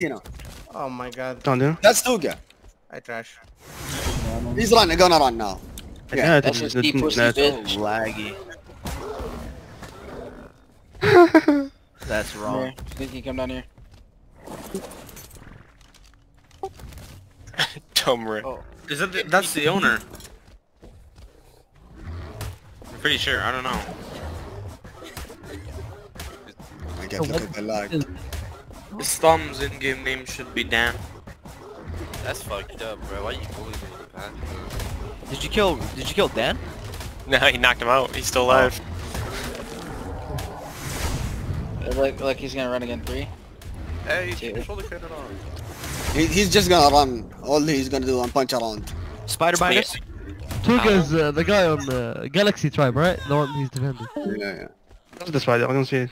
You know. Oh my god. Don't do. That's Tuga. I trash. He's running, gonna run now. Yeah, Yeah, That's that's, just deep pussy, that's bitch. laggy. That's wrong. here. Sneaky, come down here. Dumb rip. Oh. Is that the, that's the owner? I'm pretty sure. I don't know. Oh my god, look at the lag. His thumb's in-game name should be Dan. That's fucked up, bro. Why you bullying me, man? Did you kill? Did you kill Dan? No, he knocked him out. He's still alive. Look like, like he's gonna run again. Three. Hey, Two. keep your shoulder credit on. He, he's just gonna run. All he's gonna do and punch around. Spider behind us. Tuga's uh, the guy on uh, Galaxy Tribe, right? The one he's defending. Yeah, yeah. That's the spider. I don't see it.